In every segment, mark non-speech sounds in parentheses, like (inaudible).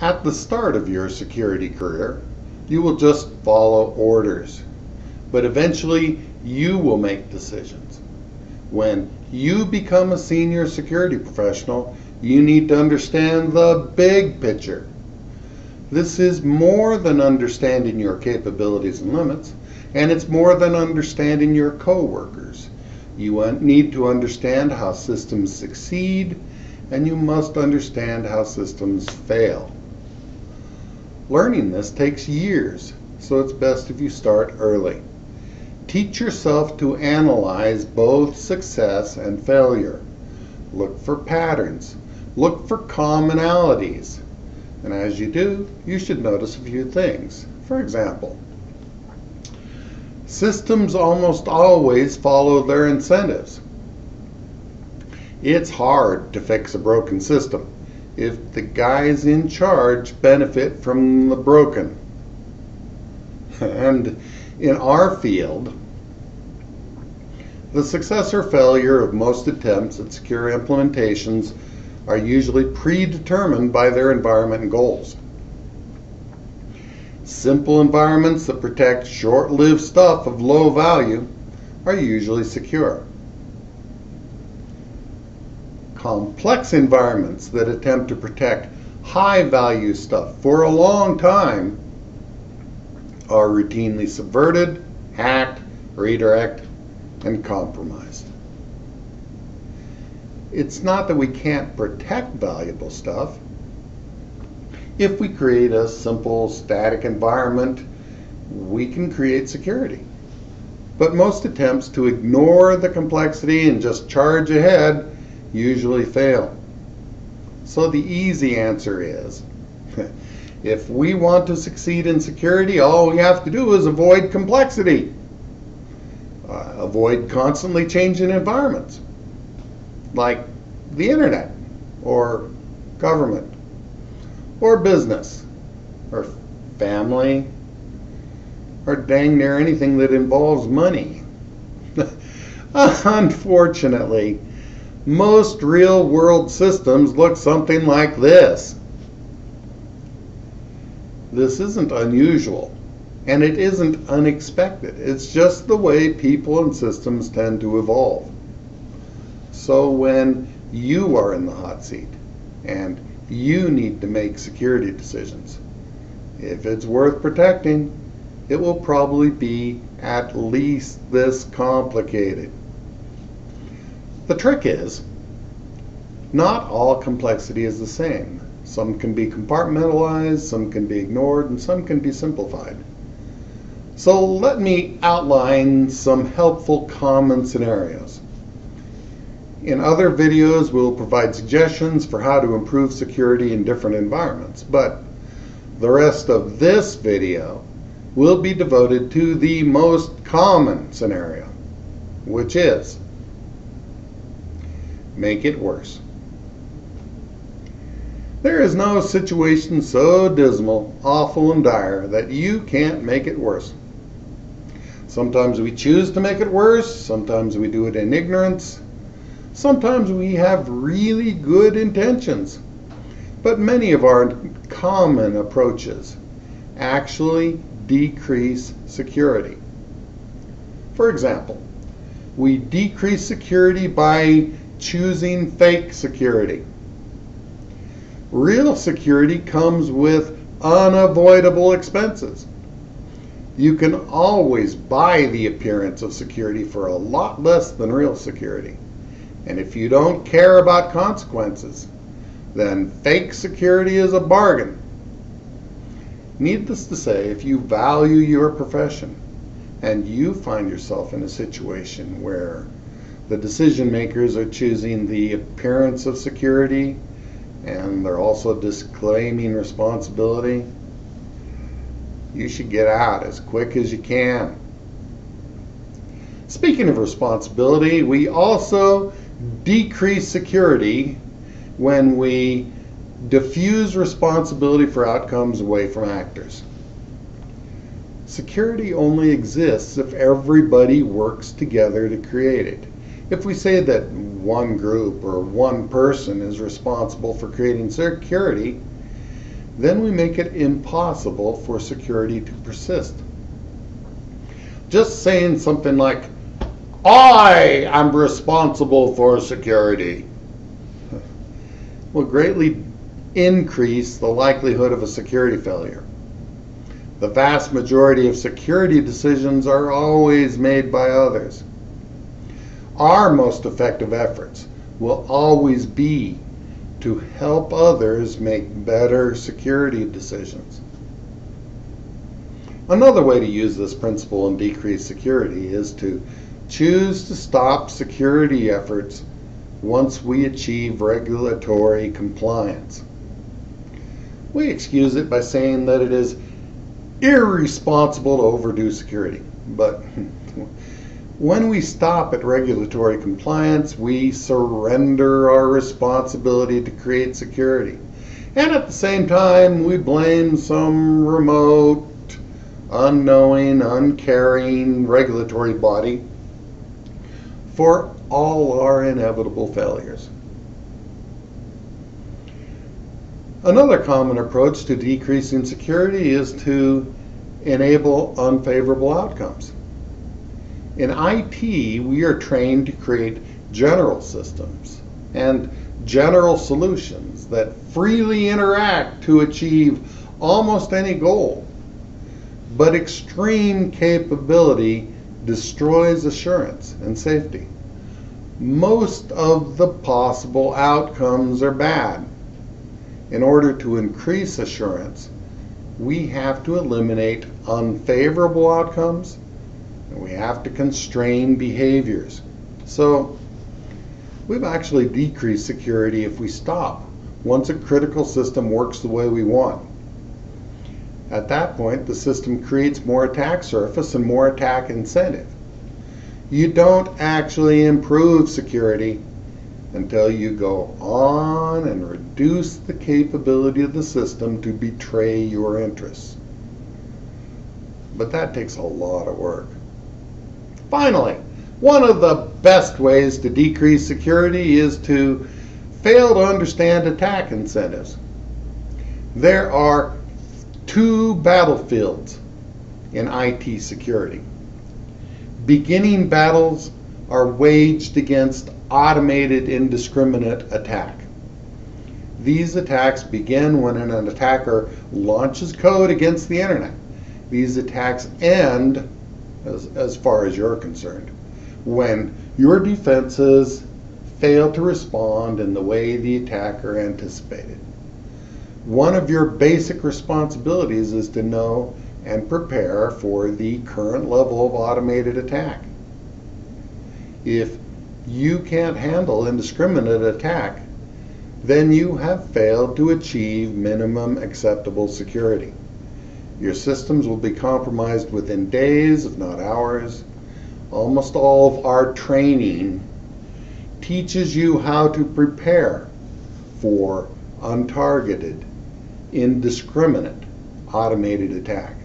At the start of your security career, you will just follow orders. But eventually, you will make decisions. When you become a senior security professional, you need to understand the big picture. This is more than understanding your capabilities and limits, and it's more than understanding your coworkers. You need to understand how systems succeed, and you must understand how systems fail. Learning this takes years, so it's best if you start early. Teach yourself to analyze both success and failure. Look for patterns. Look for commonalities. And as you do, you should notice a few things. For example, systems almost always follow their incentives. It's hard to fix a broken system if the guys in charge benefit from the broken. And in our field, the success or failure of most attempts at secure implementations are usually predetermined by their environment and goals. Simple environments that protect short-lived stuff of low value are usually secure. Complex environments that attempt to protect high-value stuff for a long time are routinely subverted, hacked, redirected, and compromised. It's not that we can't protect valuable stuff. If we create a simple static environment, we can create security. But most attempts to ignore the complexity and just charge ahead usually fail. So the easy answer is, (laughs) if we want to succeed in security, all we have to do is avoid complexity. Uh, avoid constantly changing environments like the internet or government or business or family or dang near anything that involves money. (laughs) Unfortunately, most real world systems look something like this. This isn't unusual and it isn't unexpected. It's just the way people and systems tend to evolve. So when you are in the hot seat and you need to make security decisions, if it's worth protecting, it will probably be at least this complicated. The trick is, not all complexity is the same. Some can be compartmentalized, some can be ignored, and some can be simplified. So let me outline some helpful common scenarios. In other videos, we'll provide suggestions for how to improve security in different environments, but the rest of this video will be devoted to the most common scenario, which is make it worse. There is no situation so dismal, awful, and dire that you can't make it worse. Sometimes we choose to make it worse, sometimes we do it in ignorance, Sometimes we have really good intentions, but many of our common approaches actually decrease security. For example, we decrease security by choosing fake security. Real security comes with unavoidable expenses. You can always buy the appearance of security for a lot less than real security. And if you don't care about consequences, then fake security is a bargain. Needless to say, if you value your profession and you find yourself in a situation where the decision makers are choosing the appearance of security and they're also disclaiming responsibility, you should get out as quick as you can. Speaking of responsibility, we also decrease security when we diffuse responsibility for outcomes away from actors. Security only exists if everybody works together to create it. If we say that one group or one person is responsible for creating security, then we make it impossible for security to persist. Just saying something like, I am responsible for security will greatly increase the likelihood of a security failure. The vast majority of security decisions are always made by others. Our most effective efforts will always be to help others make better security decisions. Another way to use this principle and decrease security is to choose to stop security efforts once we achieve regulatory compliance. We excuse it by saying that it is irresponsible to overdo security. But hmm, when we stop at regulatory compliance, we surrender our responsibility to create security. And at the same time, we blame some remote, unknowing, uncaring regulatory body for all our inevitable failures. Another common approach to decreasing security is to enable unfavorable outcomes. In IT, we are trained to create general systems and general solutions that freely interact to achieve almost any goal. But extreme capability destroys assurance and safety. Most of the possible outcomes are bad. In order to increase assurance, we have to eliminate unfavorable outcomes and we have to constrain behaviors. So we've actually decreased security if we stop once a critical system works the way we want. At that point, the system creates more attack surface and more attack incentive. You don't actually improve security until you go on and reduce the capability of the system to betray your interests. But that takes a lot of work. Finally, one of the best ways to decrease security is to fail to understand attack incentives. There are two battlefields in IT security. Beginning battles are waged against automated indiscriminate attack. These attacks begin when an attacker launches code against the internet. These attacks end, as, as far as you're concerned, when your defenses fail to respond in the way the attacker anticipated. One of your basic responsibilities is to know and prepare for the current level of automated attack. If you can't handle indiscriminate attack, then you have failed to achieve minimum acceptable security. Your systems will be compromised within days, if not hours. Almost all of our training teaches you how to prepare for untargeted, indiscriminate, automated attack.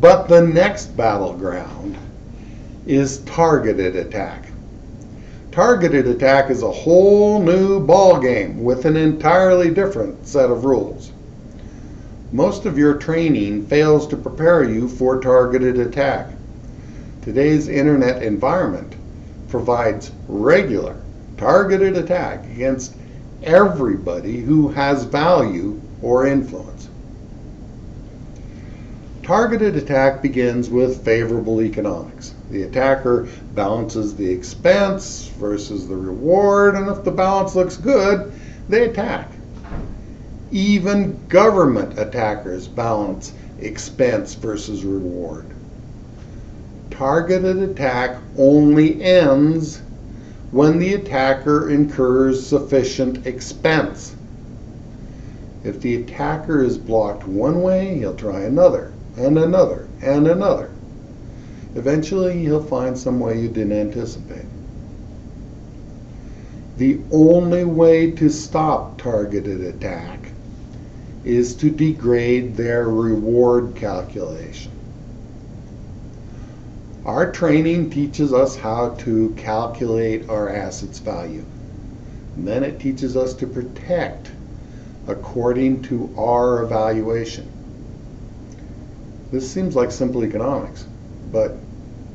But the next battleground is targeted attack. Targeted attack is a whole new ball game with an entirely different set of rules. Most of your training fails to prepare you for targeted attack. Today's internet environment provides regular targeted attack against everybody who has value or influence. Targeted attack begins with favorable economics. The attacker balances the expense versus the reward, and if the balance looks good, they attack. Even government attackers balance expense versus reward. Targeted attack only ends when the attacker incurs sufficient expense. If the attacker is blocked one way, he'll try another and another and another. Eventually, he'll find some way you didn't anticipate. The only way to stop targeted attack is to degrade their reward calculation. Our training teaches us how to calculate our assets value. And then it teaches us to protect according to our evaluation. This seems like simple economics, but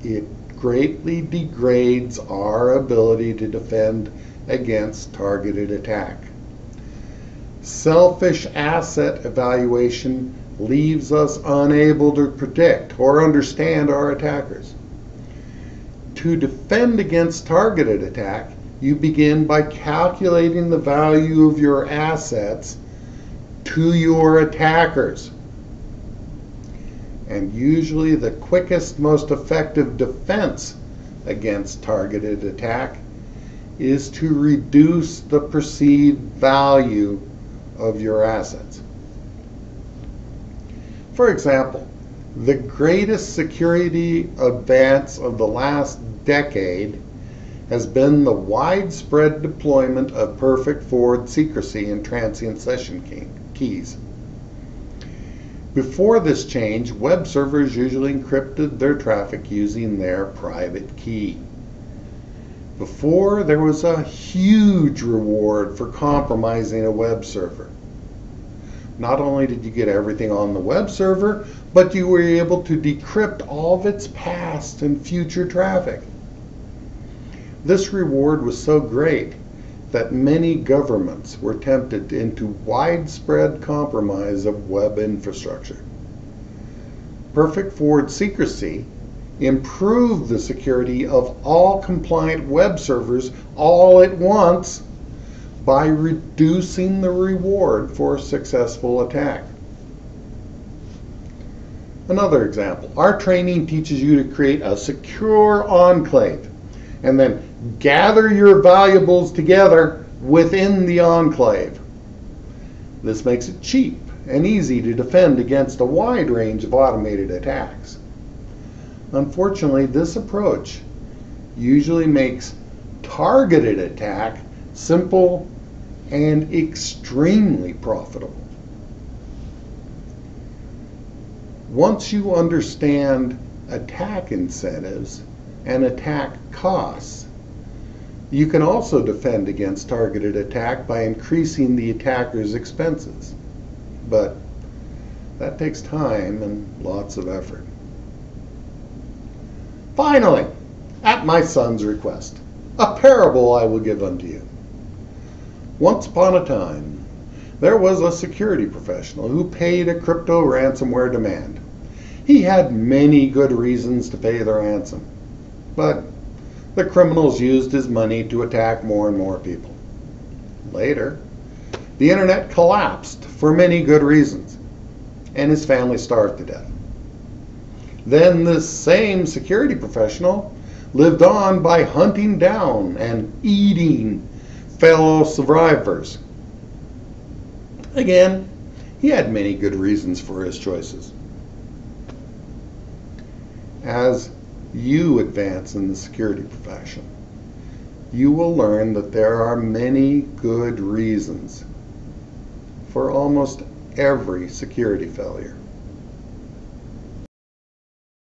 it greatly degrades our ability to defend against targeted attack. Selfish asset evaluation leaves us unable to predict or understand our attackers. To defend against targeted attack, you begin by calculating the value of your assets to your attackers. And usually the quickest, most effective defense against targeted attack is to reduce the perceived value of your assets. For example, the greatest security advance of the last decade has been the widespread deployment of perfect forward secrecy and transient session key keys. Before this change, web servers usually encrypted their traffic using their private key. Before, there was a huge reward for compromising a web server. Not only did you get everything on the web server, but you were able to decrypt all of its past and future traffic. This reward was so great that many governments were tempted into widespread compromise of web infrastructure. Perfect forward secrecy improved the security of all compliant web servers all at once by reducing the reward for a successful attack. Another example, our training teaches you to create a secure enclave and then gather your valuables together within the enclave. This makes it cheap and easy to defend against a wide range of automated attacks. Unfortunately, this approach usually makes targeted attack simple and extremely profitable. Once you understand attack incentives and attack costs, you can also defend against targeted attack by increasing the attacker's expenses. But that takes time and lots of effort. Finally, at my son's request, a parable I will give unto you. Once upon a time, there was a security professional who paid a crypto ransomware demand. He had many good reasons to pay the ransom, but the criminals used his money to attack more and more people. Later, the internet collapsed for many good reasons, and his family starved to death. Then this same security professional lived on by hunting down and eating fellow survivors. Again, he had many good reasons for his choices. As you advance in the security profession, you will learn that there are many good reasons for almost every security failure.